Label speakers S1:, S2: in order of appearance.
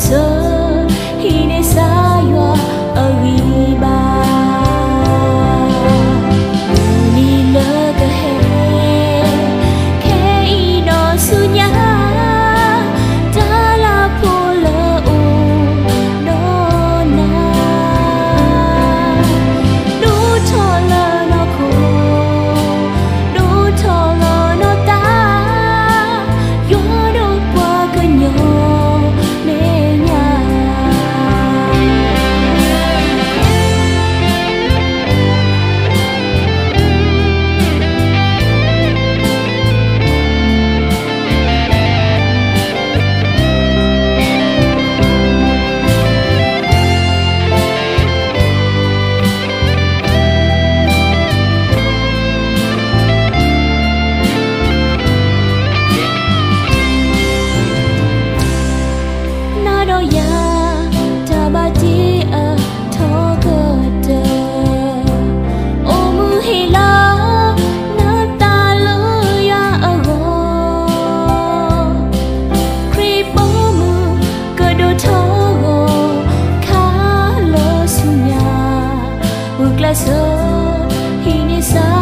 S1: So. 色，一年三。